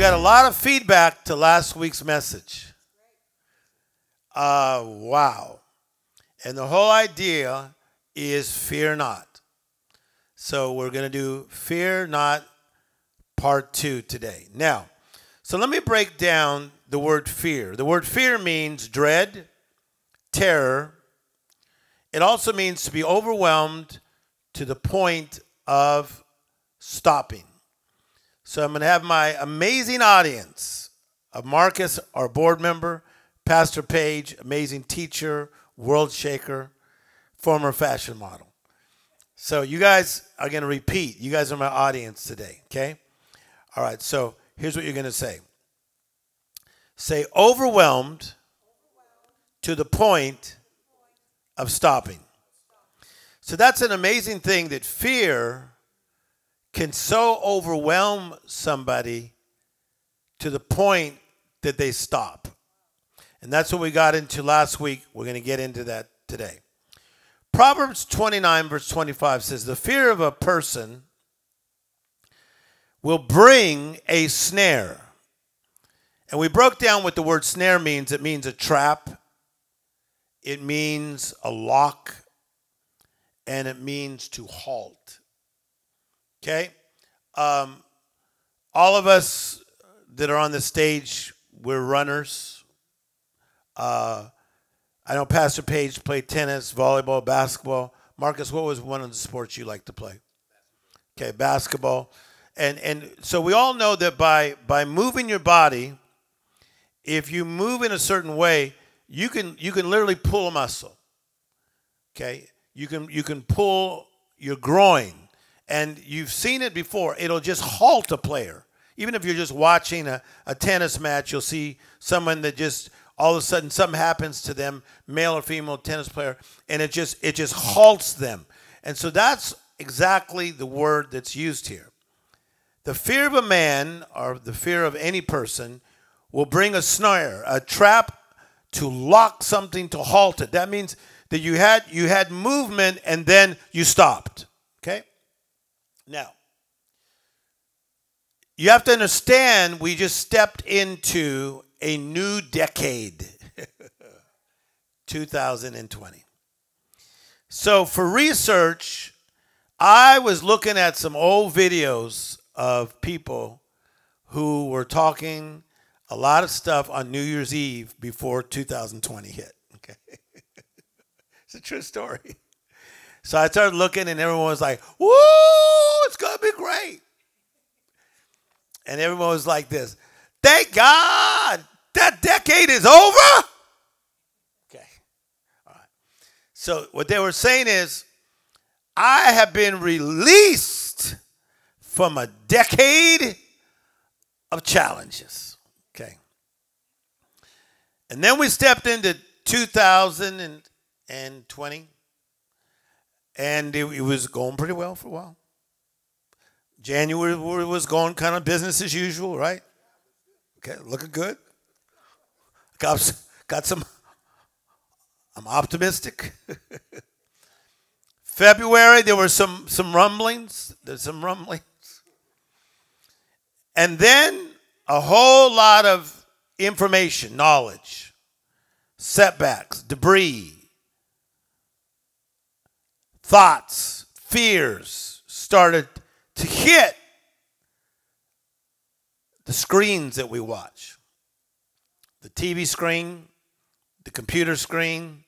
got a lot of feedback to last week's message. Uh, wow. And the whole idea is fear not. So we're going to do fear not part two today. Now, so let me break down the word fear. The word fear means dread, terror. It also means to be overwhelmed to the point of stopping. So I'm going to have my amazing audience of Marcus, our board member, Pastor Page, amazing teacher, world shaker, former fashion model. So you guys are going to repeat. You guys are my audience today, okay? All right, so here's what you're going to say say overwhelmed to the point of stopping. So that's an amazing thing that fear can so overwhelm somebody to the point that they stop. And that's what we got into last week. We're going to get into that today. Proverbs 29, verse 25 says, The fear of a person will bring a snare. And we broke down what the word snare means it means a trap, it means a lock, and it means to halt. Okay? Um, all of us that are on the stage, we're runners. Uh, I know Pastor Page played tennis, volleyball, basketball. Marcus, what was one of the sports you like to play? Okay, basketball. And and so we all know that by by moving your body, if you move in a certain way, you can you can literally pull a muscle. Okay? You can you can pull your groin and you've seen it before. It'll just halt a player. Even if you're just watching a, a tennis match, you'll see someone that just all of a sudden something happens to them, male or female tennis player, and it just it just halts them. And so that's exactly the word that's used here. The fear of a man or the fear of any person will bring a snare, a trap to lock something to halt it. That means that you had you had movement and then you stopped. Now, you have to understand we just stepped into a new decade. 2020. So for research, I was looking at some old videos of people who were talking a lot of stuff on New Year's Eve before 2020 hit. Okay. it's a true story. So I started looking, and everyone was like, Woo, it's to be great. And everyone was like this Thank God that decade is over. Okay. All right. So what they were saying is, I have been released from a decade of challenges. Okay, and then we stepped into 2020, and it, it was going pretty well for a while. January was going kind of business as usual, right? Okay, looking good. Got, got some, I'm optimistic. February, there were some, some rumblings. There's some rumblings. And then a whole lot of information, knowledge, setbacks, debris, thoughts, fears started to hit the screens that we watch the TV screen, the computer screen,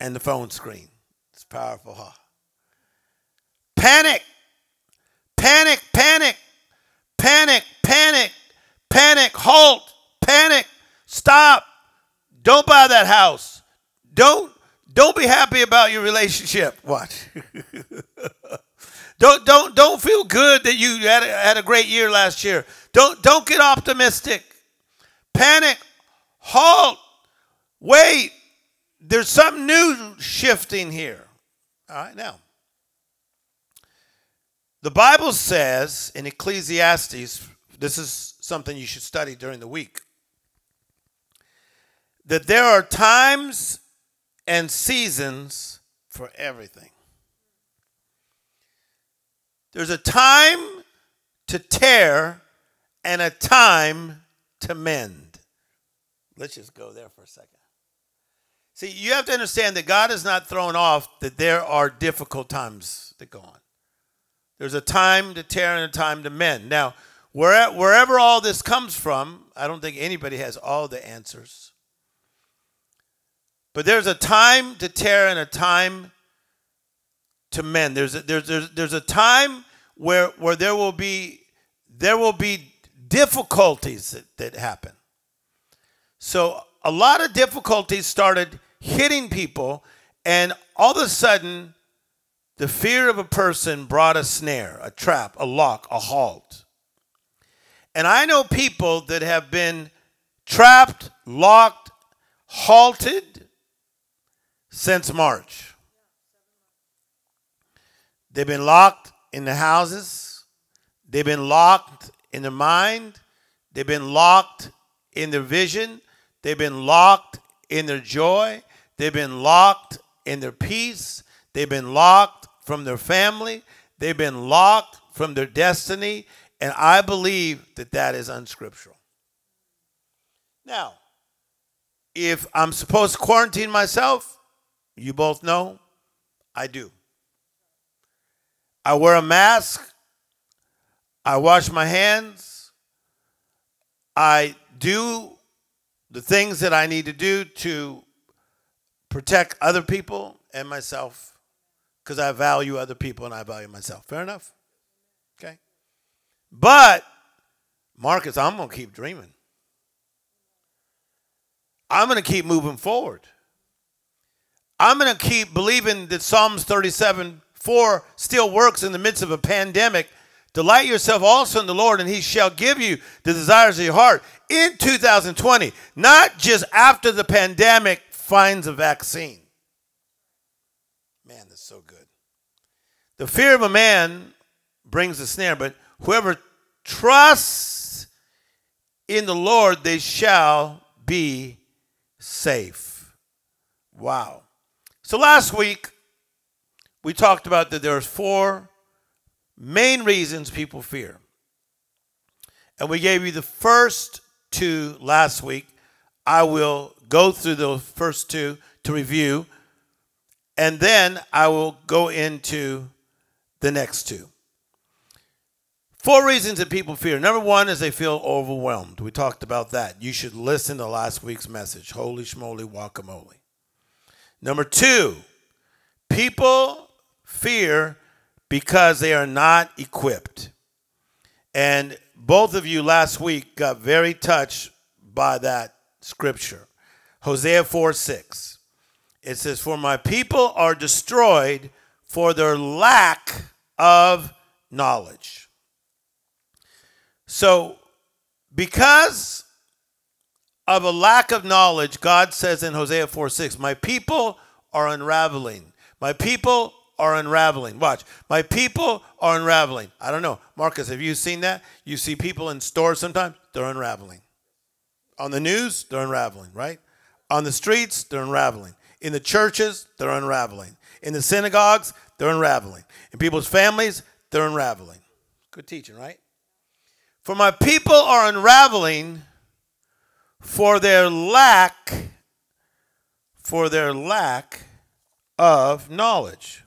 and the phone screen. It's powerful, huh? Panic, panic, panic, panic, panic, panic, halt, panic. Stop. Don't buy that house. Don't don't be happy about your relationship. What? don't don't don't feel good that you had a, had a great year last year. Don't don't get optimistic. Panic. Halt. Wait. There's something new shifting here. All right, now. The Bible says in Ecclesiastes, this is something you should study during the week that there are times and seasons for everything. There's a time to tear and a time to mend. Let's just go there for a second. See, you have to understand that God is not thrown off that there are difficult times that go on. There's a time to tear and a time to mend. Now, wherever all this comes from, I don't think anybody has all the answers. But there's a time to tear and a time to mend. There's a, there's, there's, there's a time where, where there will be there will be difficulties that, that happen. So a lot of difficulties started hitting people, and all of a sudden, the fear of a person brought a snare, a trap, a lock, a halt. And I know people that have been trapped, locked, halted since March. They've been locked in the houses, they've been locked in their mind, they've been locked in their vision, they've been locked in their joy, they've been locked in their peace, they've been locked from their family, they've been locked from their destiny, and I believe that that is unscriptural. Now, if I'm supposed to quarantine myself, you both know I do. I wear a mask. I wash my hands. I do the things that I need to do to protect other people and myself because I value other people and I value myself. Fair enough? Okay. But, Marcus, I'm going to keep dreaming. I'm going to keep moving forward. I'm going to keep believing that Psalms 37 4 still works in the midst of a pandemic. Delight yourself also in the Lord, and he shall give you the desires of your heart in 2020, not just after the pandemic finds a vaccine. Man, that's so good. The fear of a man brings a snare, but whoever trusts in the Lord, they shall be safe. Wow. So last week, we talked about that there are four main reasons people fear. And we gave you the first two last week. I will go through those first two to review, and then I will go into the next two. Four reasons that people fear. Number one is they feel overwhelmed. We talked about that. You should listen to last week's message. Holy schmoly guacamole. Number two, people fear because they are not equipped. And both of you last week got very touched by that scripture. Hosea 4 6. It says, For my people are destroyed for their lack of knowledge. So, because of a lack of knowledge, God says in Hosea 4 6, My people are unraveling. My people are unraveling. Watch. My people are unraveling. I don't know. Marcus, have you seen that? You see people in stores sometimes, they're unraveling. On the news, they're unraveling, right? On the streets, they're unraveling. In the churches, they're unraveling. In the synagogues, they're unraveling. In people's families, they're unraveling. Good teaching, right? For my people are unraveling for their lack for their lack of knowledge.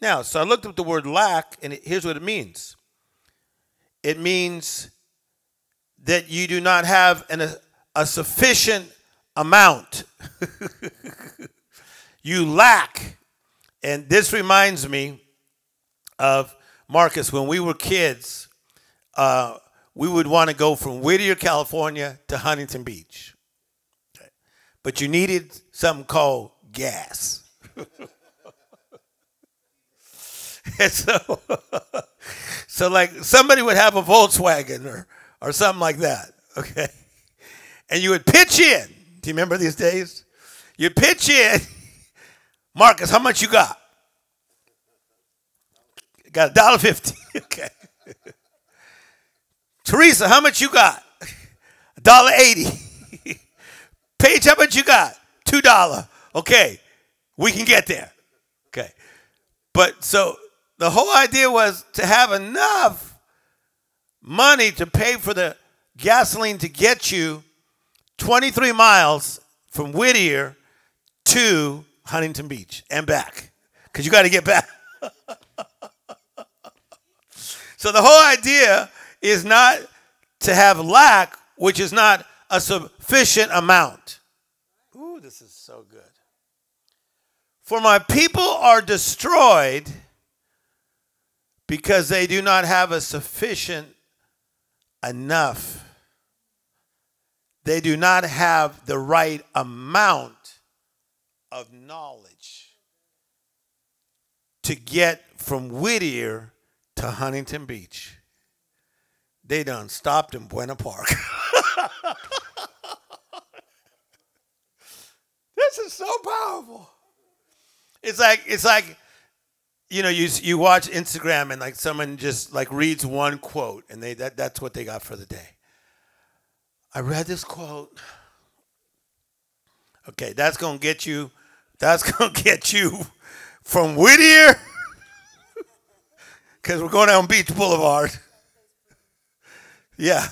Now, so I looked up the word lack, and here's what it means it means that you do not have an, a, a sufficient amount. you lack. And this reminds me of Marcus when we were kids. Uh, we would want to go from Whittier, California to Huntington Beach. But you needed something called gas. and so, so like somebody would have a Volkswagen or, or something like that, okay? And you would pitch in. Do you remember these days? You'd pitch in. Marcus, how much you got? Got a dollar fifty. okay. Teresa, how much you got? A dollar eighty. Paige, how much you got? Two dollar. Okay, we can get there. Okay, but so the whole idea was to have enough money to pay for the gasoline to get you 23 miles from Whittier to Huntington Beach and back because you got to get back. so the whole idea is not to have lack, which is not a sufficient amount. Ooh, this is so good. For my people are destroyed because they do not have a sufficient enough. They do not have the right amount of knowledge to get from Whittier to Huntington Beach. They done stopped in Buena Park. this is so powerful. It's like it's like you know you you watch Instagram and like someone just like reads one quote and they that that's what they got for the day. I read this quote. Okay, that's gonna get you. That's gonna get you from Whittier, because we're going down Beach Boulevard. Yeah,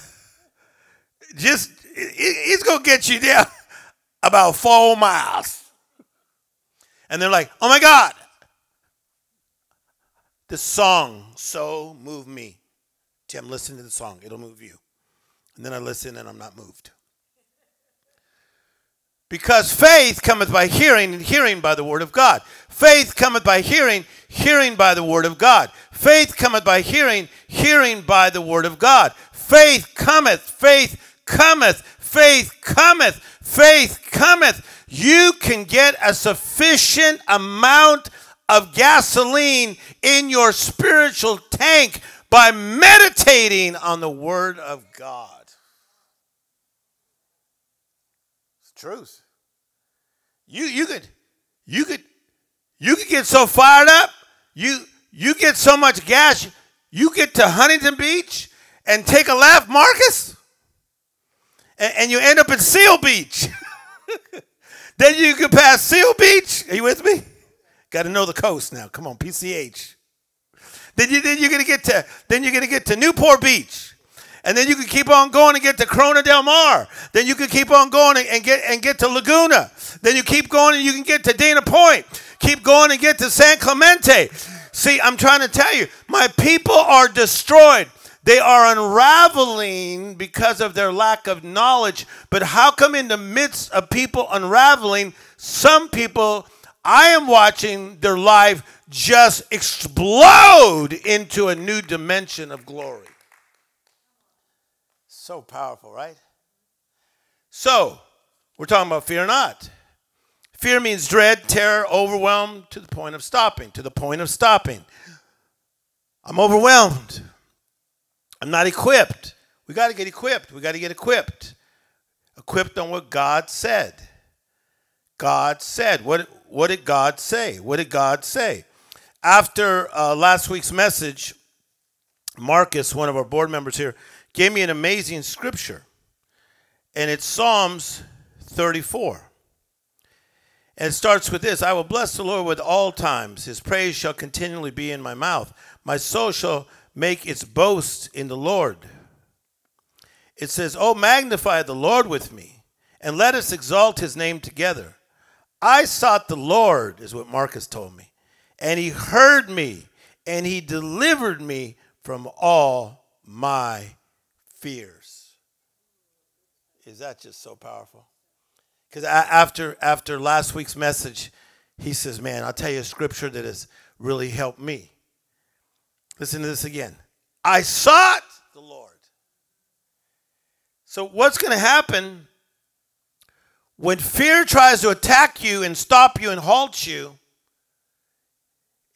just it, it's gonna get you down about four miles. And they're like, oh my God, the song so moved me. Tim, listen to the song, it'll move you. And then I listen and I'm not moved. Because faith cometh by hearing, and hearing by the word of God. Faith cometh by hearing, hearing by the word of God. Faith cometh by hearing, hearing by the word of God. Faith cometh, faith cometh, faith cometh, faith cometh you can get a sufficient amount of gasoline in your spiritual tank by meditating on the Word of God. It's truth. You you could you could you could get so fired up. You you get so much gas. You get to Huntington Beach and take a left, Marcus, and, and you end up at Seal Beach. Then you can pass Seal Beach. Are you with me? Got to know the coast now. Come on, PCH. Then you then you're gonna get to then you're gonna get to Newport Beach. And then you can keep on going and get to Corona del Mar. Then you can keep on going and get and get to Laguna. Then you keep going and you can get to Dana Point. Keep going and get to San Clemente. See, I'm trying to tell you, my people are destroyed. They are unraveling because of their lack of knowledge. But how come, in the midst of people unraveling, some people, I am watching their life just explode into a new dimension of glory? So powerful, right? So, we're talking about fear not. Fear means dread, terror, overwhelmed to the point of stopping, to the point of stopping. I'm overwhelmed. I'm not equipped. We got to get equipped. We got to get equipped. Equipped on what God said. God said. What, what did God say? What did God say? After uh, last week's message, Marcus, one of our board members here, gave me an amazing scripture. And it's Psalms 34. And it starts with this I will bless the Lord with all times. His praise shall continually be in my mouth. My soul shall make its boast in the Lord. It says, Oh, magnify the Lord with me, and let us exalt his name together. I sought the Lord, is what Marcus told me, and he heard me, and he delivered me from all my fears. Is that just so powerful? Because after, after last week's message, he says, Man, I'll tell you a scripture that has really helped me. Listen to this again. I sought the Lord. So, what's going to happen when fear tries to attack you and stop you and halt you?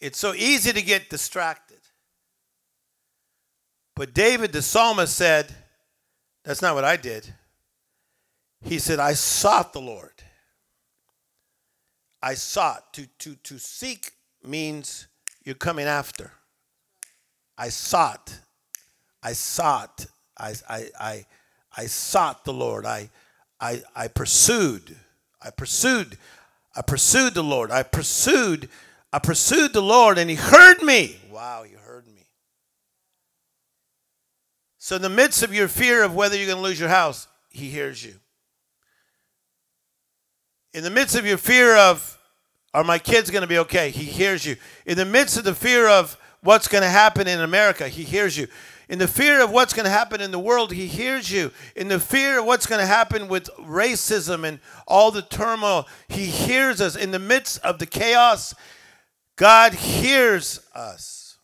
It's so easy to get distracted. But David, the psalmist, said, That's not what I did. He said, I sought the Lord. I sought. To, to, to seek means you're coming after. I sought, I sought, I, I, I, I sought the Lord. I, I, I pursued, I pursued, I pursued the Lord. I pursued, I pursued the Lord and he heard me. Wow, he heard me. So, in the midst of your fear of whether you're going to lose your house, He hears you. In the midst of your fear of, are my kids going to be okay? He hears you. In the midst of the fear of what's going to happen in America, He hears you. In the fear of what's going to happen in the world, He hears you. In the fear of what's going to happen with racism and all the turmoil, He hears us. In the midst of the chaos, God hears us.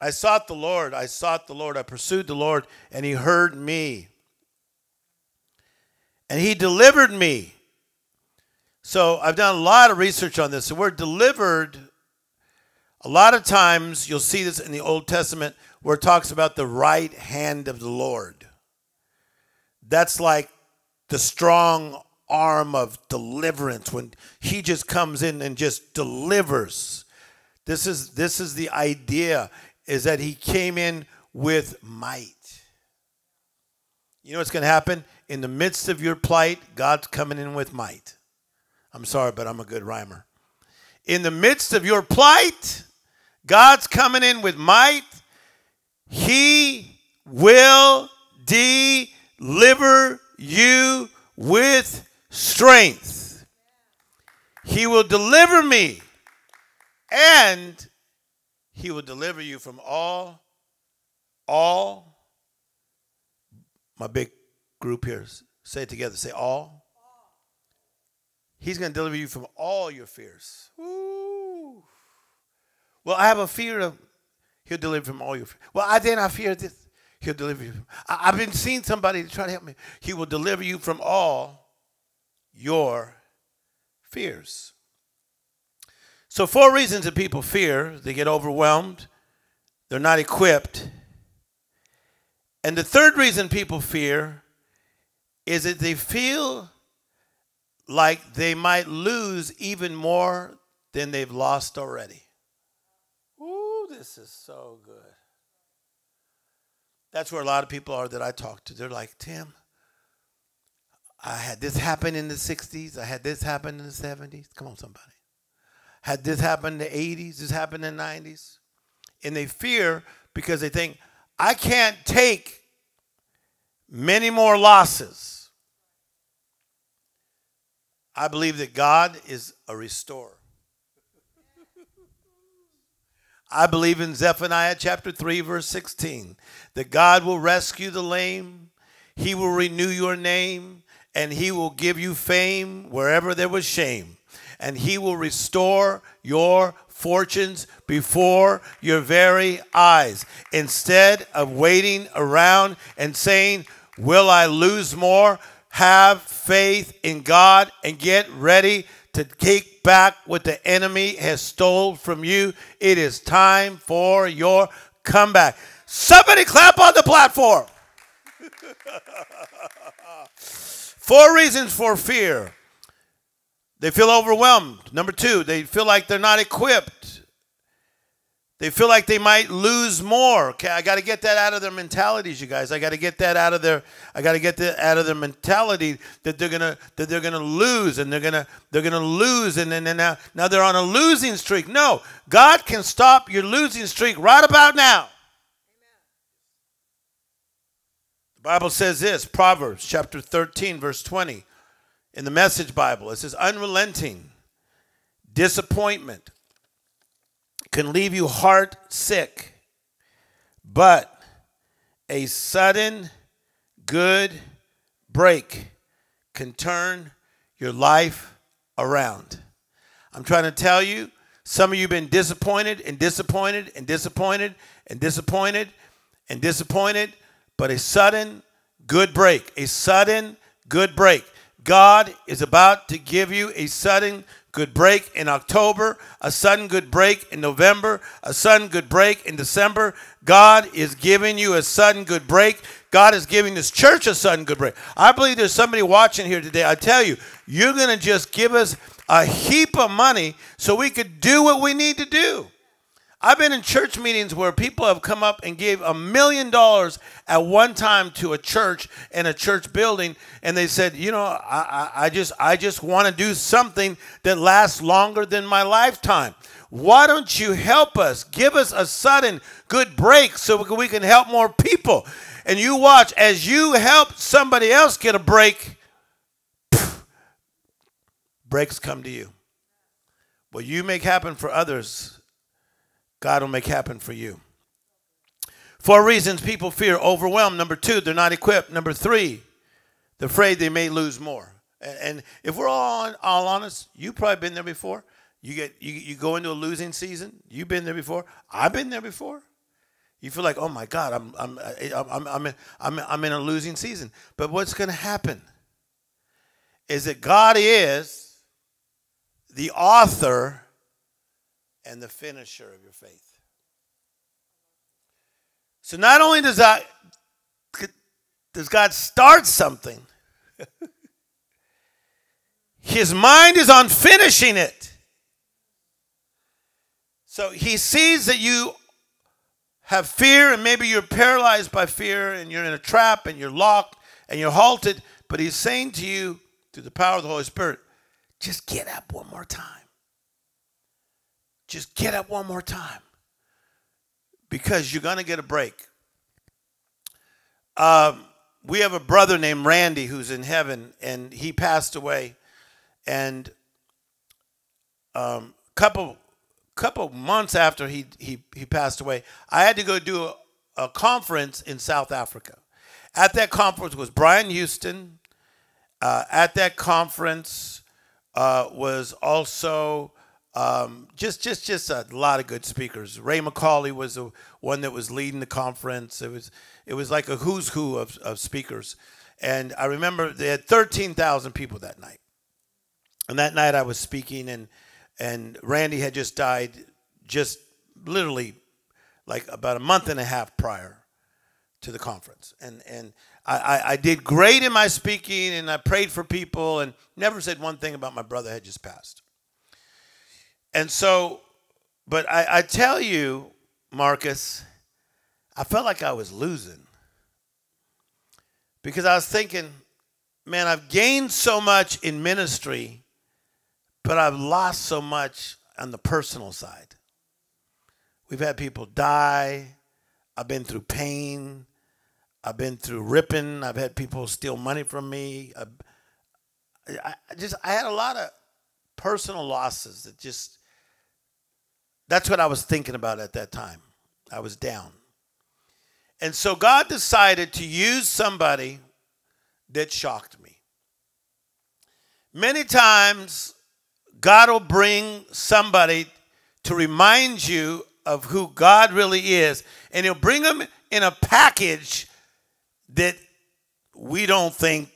I sought the Lord. I sought the Lord. I pursued the Lord, and He heard me. And He delivered me. So I've done a lot of research on this. The word delivered, a lot of times you'll see this in the Old Testament where it talks about the right hand of the Lord. That's like the strong arm of deliverance when he just comes in and just delivers. This is this is the idea is that he came in with might. You know what's going to happen? In the midst of your plight, God's coming in with might. I'm sorry, but I'm a good rhymer. In the midst of your plight, God's coming in with might he will deliver you with strength. He will deliver me, and He will deliver you from all, all. My big group here, say it together. Say all. He's going to deliver you from all your fears. Ooh. Well, I have a fear of He'll deliver from all your fears. Well, I then I fear this. He'll deliver you. I, have been seeing somebody to try to help me. He will deliver you from all your fears. So, four reasons that people fear they get overwhelmed, they're not equipped. And the third reason people fear is that they feel like they might lose even more than they've lost already this is so good. That's where a lot of people are that I talk to. They're like, Tim, I had this happen in the 60s. I had this happen in the 70s. Come on, somebody. Had this happen in the 80s. This happened in the 90s. And they fear because they think, I can't take many more losses. I believe that God is a restorer. I believe in Zephaniah chapter 3, verse 16, that God will rescue the lame, He will renew your name, and He will give you fame wherever there was shame, and He will restore your fortunes before your very eyes. Instead of waiting around and saying, Will I lose more? Have faith in God and get ready to take back what the enemy has stole from you. It is time for your comeback. Somebody clap on the platform. Four reasons for fear. They feel overwhelmed. Number two, they feel like they're not equipped. They feel like they might lose more. Okay, I got to get that out of their mentalities, you guys. I got to get that out of their. I got to get that out of their mentality that they're gonna that they're gonna lose and they're gonna they're gonna lose and then now now they're on a losing streak. No, God can stop your losing streak right about now. The Bible says this, Proverbs chapter 13, verse 20, in the Message Bible. It says, unrelenting disappointment can leave you heart sick, but a sudden good break can turn your life around. I'm trying to tell you, some of you have been disappointed and disappointed and disappointed and disappointed and disappointed, but a sudden good break, a sudden good break. God is about to give you a sudden good break in October, a sudden good break in November, a sudden good break in December. God is giving you a sudden good break. God is giving this church a sudden good break. I believe there's somebody watching here today. I tell you, you're going to just give us a heap of money so we could do what we need to do. I've been in church meetings where people have come up and gave a million dollars at one time to a church and a church building, and they said, you know, I, I, I just I just want to do something that lasts longer than my lifetime. Why don't you help us? Give us a sudden good break so we can help more people. And you watch as you help somebody else get a break, breaks come to you. What you make happen for others, God will make happen for you. Four reasons people fear overwhelmed. Number two, they're not equipped. Number three, they're afraid they may lose more. And if we're all, all honest, you've probably been there before. You get you, you go into a losing season. You've been there before. I've been there before. You feel like, oh my God, I'm I'm I'm I'm in, I'm, I'm in a losing season. But what's going to happen is that God is the author and the finisher of your faith. So not only does that does God start something, his mind is on finishing it. So he sees that you have fear and maybe you're paralyzed by fear and you're in a trap and you're locked and you're halted, but he's saying to you through the power of the Holy Spirit, just get up one more time. Just get up one more time because you're going to get a break. Um, we have a brother named Randy who's in heaven, and he passed away. And a um, couple couple months after he, he, he passed away, I had to go do a, a conference in South Africa. At that conference was Brian Houston. Uh, at that conference uh, was also um, just just just a lot of good speakers. Ray McCauley was the one that was leading the conference. It was it was like a who's who of, of speakers. And I remember they had 13,000 people that night. And that night I was speaking, and and Randy had just died, just literally like about a month and a half prior to the conference. And and I, I, I did great in my speaking, and I prayed for people, and never said one thing about my brother had just passed. And so, but I, I tell you, Marcus, I felt like I was losing because I was thinking, man, I've gained so much in ministry, but I've lost so much on the personal side. We've had people die. I've been through pain. I've been through ripping. I've had people steal money from me. I, I just I had a lot of personal losses that just that's what I was thinking about at that time. I was down. And so God decided to use somebody that shocked me. Many times, God will bring somebody to remind you of who God really is, and He'll bring them in a package that we don't think,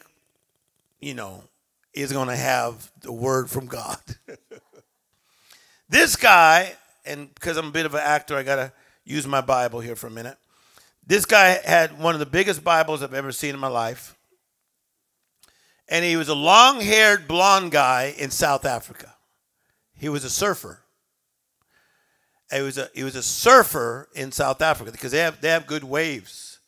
you know, is going to have the word from God. this guy, and because I'm a bit of an actor, I got to use my Bible here for a minute. This guy had one of the biggest Bibles I've ever seen in my life. And he was a long haired blonde guy in South Africa. He was a surfer. He was a, he was a surfer in South Africa because they have, they have good waves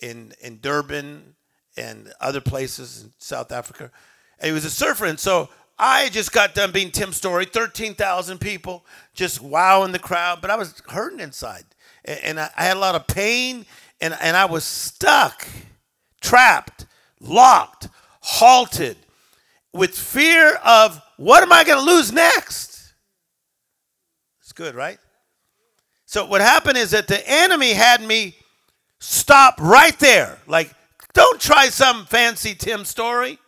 in, in Durban and other places in South Africa. And he was a surfer. And so I just got done being Tim Storey, 13,000 people, just wowing the crowd, but I was hurting inside and I, had a lot of pain, and, and I was stuck, trapped, locked, halted, with fear of what am I going to lose next? It's good, right? So what happened is that the enemy had me stop right there. Like, don't try some fancy Tim Storey.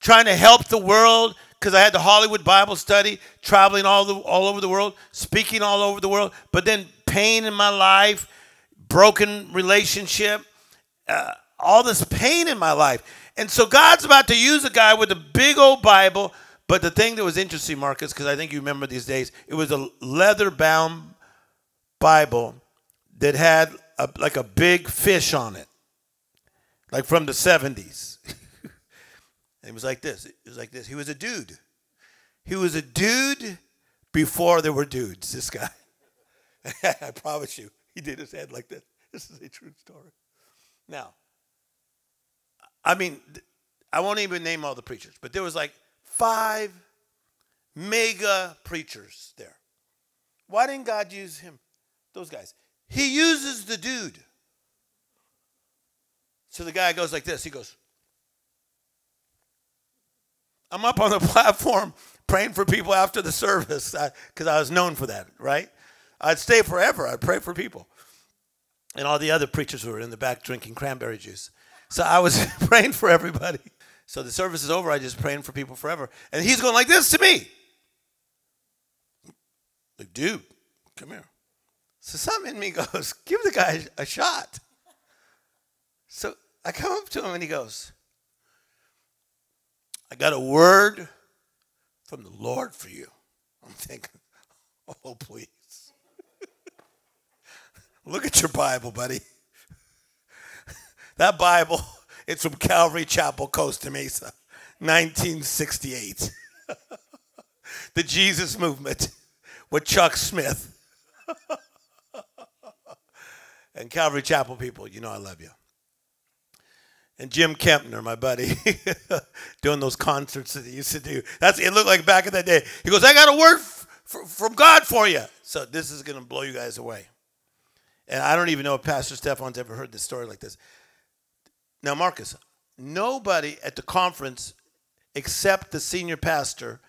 Trying to help the world because I had the Hollywood Bible study, traveling all, the, all over the world, speaking all over the world. But then pain in my life, broken relationship, uh, all this pain in my life. And so God's about to use a guy with a big old Bible. But the thing that was interesting, Marcus, because I think you remember these days, it was a leather bound Bible that had a, like a big fish on it, like from the 70s. it was like this. It was like this. He was a dude. He was a dude before there were dudes, this guy. I promise you, he did his head like this. This is a true story. Now, I mean, I won't even name all the preachers, but there was like five mega preachers there. Why didn't God use him? Those guys. He uses the dude. So the guy goes like this. He goes, I'm up on the platform praying for people after the service because I, I was known for that, right? I'd stay forever. I'd pray for people. And all the other preachers were in the back drinking cranberry juice. So I was praying for everybody. So the service is over. I just praying for people forever. And he's going like this to me. Like, dude, come here. So something in me goes, give the guy a shot. So I come up to him and he goes, I got a word from the Lord for you. I'm thinking, oh, please. Look at your Bible, buddy. that Bible, it's from Calvary Chapel, Costa Mesa, 1968. the Jesus Movement with Chuck Smith. and Calvary Chapel people, you know I love you and Jim Kempner, my buddy, doing those concerts that he used to do. That's it looked like back in that day. He goes, "I got a word f- from God for you." So this is going to blow you guys away. And I don't even know if Pastor Stefan's ever heard this story like this. Now, Marcus, nobody at the conference except the senior pastor,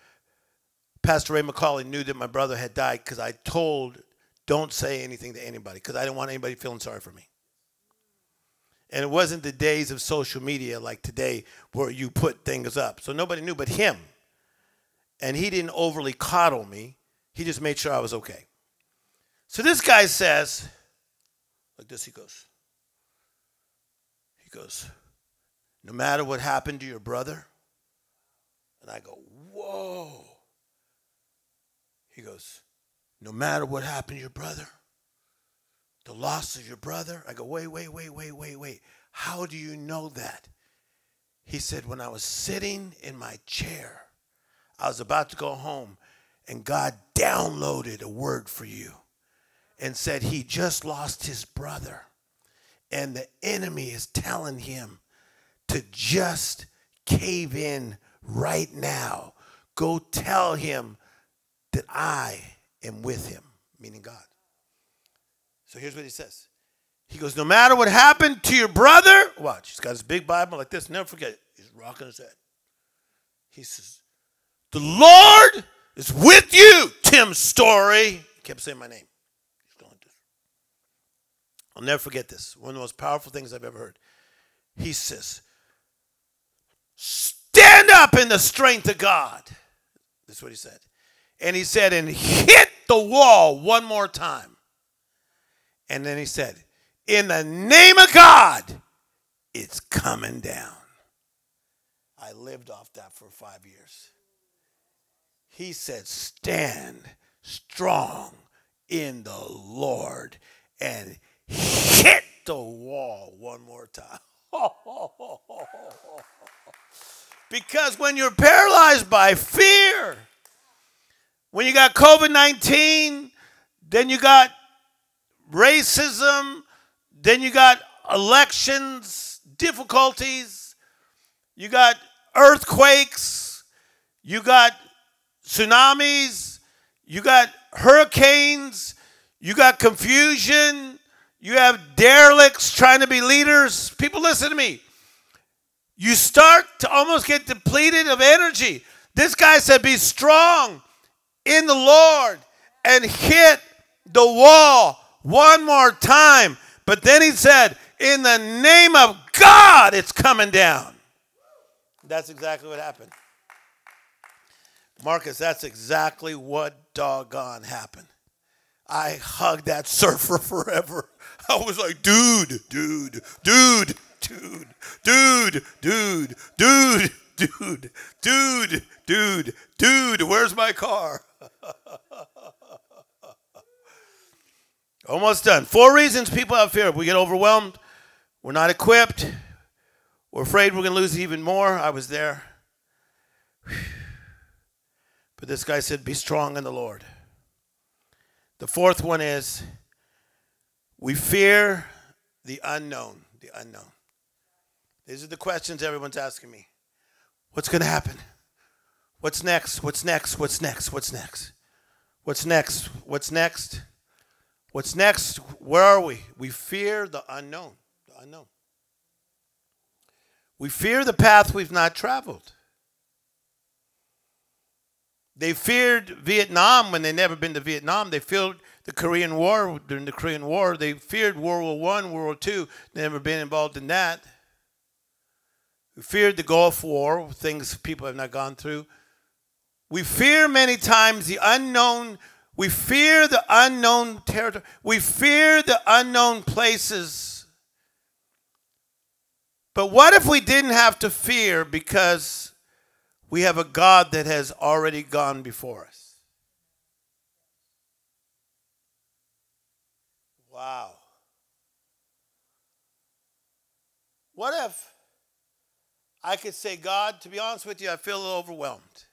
Pastor Ray McCauley, knew that my brother had died because I told, "Don't say anything to anybody," because I didn't want anybody feeling sorry for me. And it wasn't the days of social media like today where you put things up. So nobody knew but him. And he didn't overly coddle me, he just made sure I was okay. So this guy says, like this, he goes, he goes, no matter what happened to your brother, and I go, whoa. He goes, no matter what happened to your brother, the loss of your brother? I go, wait, wait, wait, wait, wait, wait. How do you know that? He said, when I was sitting in my chair, I was about to go home, and God downloaded a word for you and said he just lost his brother. And the enemy is telling him to just cave in right now. Go tell him that I am with him, meaning God. So here's what he says. He goes, No matter what happened to your brother, watch, he's got his big Bible like this, never forget it. He's rocking his head. He says, The Lord is with you, Tim Storey. He kept saying my name. He's going this. I'll never forget this. One of the most powerful things I've ever heard. He says, Stand up in the strength of God. That's what he said. And he said, and hit the wall one more time. And then he said, In the name of God, it's coming down. I lived off that for five years. He said, Stand strong in the Lord and hit the wall one more time. because when you're paralyzed by fear, when you got COVID 19, then you got racism, then you got elections, difficulties, you got earthquakes, you got tsunamis, you got hurricanes, you got confusion, you have derelicts trying to be leaders. People, listen to me. You start to almost get depleted of energy. This guy said, Be strong in the Lord and hit the wall one more time. But then he said, In the name of God, it's coming down. That's exactly what happened. Marcus, that's exactly what doggone happened. I hugged that surfer forever. I was like, dude, dude, dude, dude, dude, dude, dude, dude, dude, dude, dude, where's my car? Almost done. Four reasons people have fear. We get overwhelmed. We're not equipped. We're afraid we're going to lose even more. I was there. But this guy said, Be strong in the Lord. The fourth one is we fear the unknown. The unknown. These are the questions everyone's asking me. What's going to happen? What's next? What's next? What's next? What's next? What's next? What's next? What's next? Where are we? We fear the unknown. The unknown. We fear the path we've not traveled. They feared Vietnam when they never been to Vietnam. They feared the Korean War during the Korean War. They feared World War One, World War Two. Never been involved in that. We feared the Gulf War, things people have not gone through. We fear many times the unknown. We fear the unknown territory. We fear the unknown places. But what if we didn't have to fear because we have a God that has already gone before us? Wow. What if I could say, God, to be honest with you, I feel overwhelmed.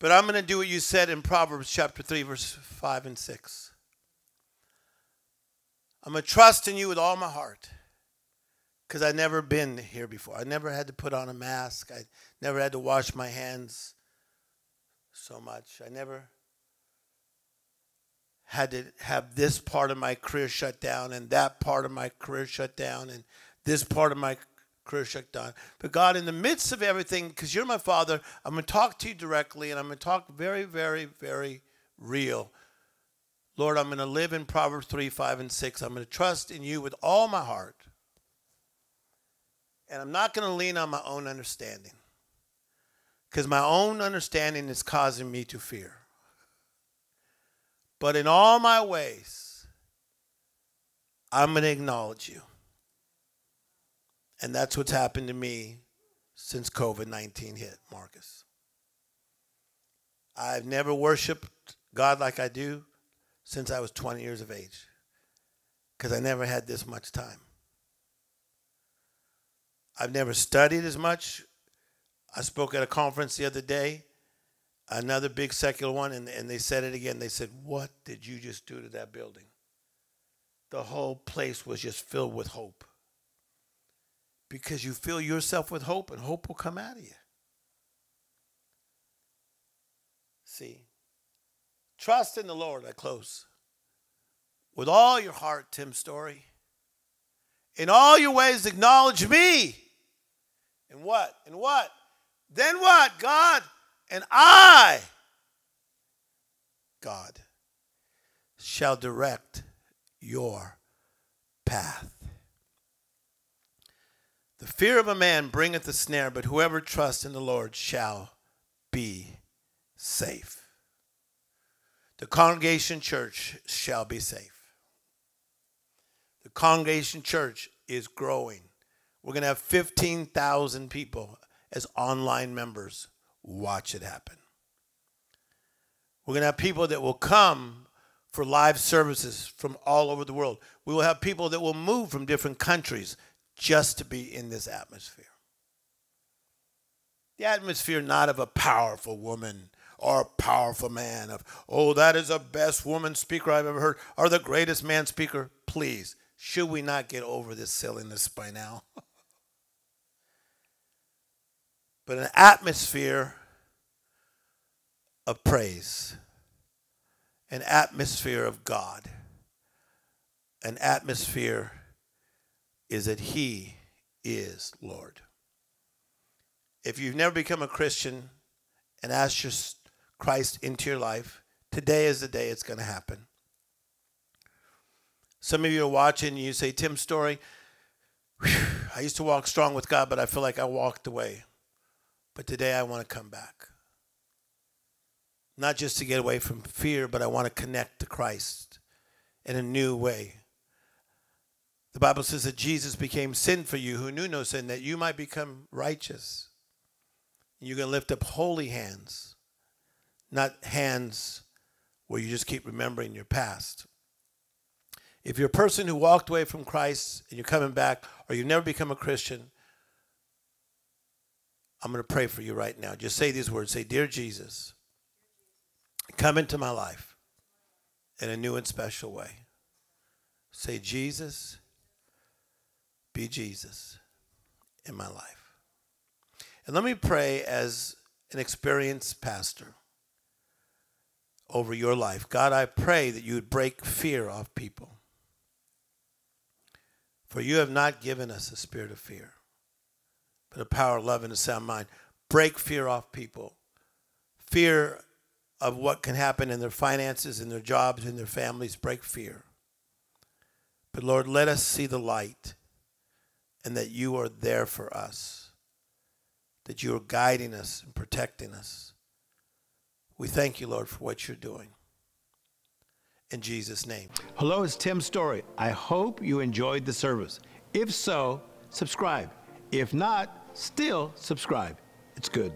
But I'm going to do what you said in Proverbs chapter 3, verse 5 and 6. I'm going to trust in you with all my heart because I've never been here before. I never had to put on a mask. I never had to wash my hands so much. I never had to have this part of my career shut down and that part of my career shut down and this part of my shut down. But God, in the midst of everything, because you're my father, I'm going to talk to you directly and I'm going to talk very, very, very real. Lord, I'm going to live in Proverbs 3, 5, and 6. I'm going to trust in you with all my heart. And I'm not going to lean on my own understanding because my own understanding is causing me to fear. But in all my ways, I'm going to acknowledge you. And that's what's happened to me since COVID 19 hit, Marcus. I've never worshiped God like I do since I was 20 years of age because I never had this much time. I've never studied as much. I spoke at a conference the other day, another big secular one, and, and they said it again. They said, What did you just do to that building? The whole place was just filled with hope. Because you fill yourself with hope, and hope will come out of you. See, trust in the Lord. I close. With all your heart, Tim Storey. In all your ways, acknowledge me and what? And what? Then what? God. And I, God, shall direct your path. The fear of a man bringeth a snare, but whoever trusts in the Lord shall be safe. The congregation church shall be safe. The congregation church is growing. We're going to have 15,000 people as online members watch it happen. We're going to have people that will come for live services from all over the world. We will have people that will move from different countries just to be in this atmosphere. The atmosphere not of a powerful woman or a powerful man of, oh, that is the best woman speaker I've ever heard, or the greatest man speaker. Please, should we not get over this silliness by now? but an atmosphere of praise, an atmosphere of God, an atmosphere is that He is Lord. If you've never become a Christian and asked Christ into your life, today is the day it's going to happen. Some of you are watching and you say, Tim Storey, I used to walk strong with God, but I feel like I walked away. But today I want to come back. Not just to get away from fear, but I want to connect to Christ in a new way. The Bible says that Jesus became sin for you who knew no sin, that you might become righteous. And You're going to lift up holy hands, not hands where you just keep remembering your past. If you're a person who walked away from Christ and you're coming back, or you've never become a Christian, I'm going to pray for you right now. Just say these words. Say, Dear Jesus, come into my life in a new and special way. Say, Jesus, be Jesus in my life. And let me pray as an experienced pastor over your life. God, I pray that you would break fear off people. For you have not given us a spirit of fear, but a power, of love, and a sound mind. Break fear off people. Fear of what can happen in their finances, in their jobs, in their families. Break fear. But Lord, let us see the light and that you are there for us, that you are guiding us and protecting us. We thank you, Lord, for what you're doing. In Jesus' name. Hello, it's Tim Storey. I hope you enjoyed the service. If so, subscribe. If not, still subscribe. It's good.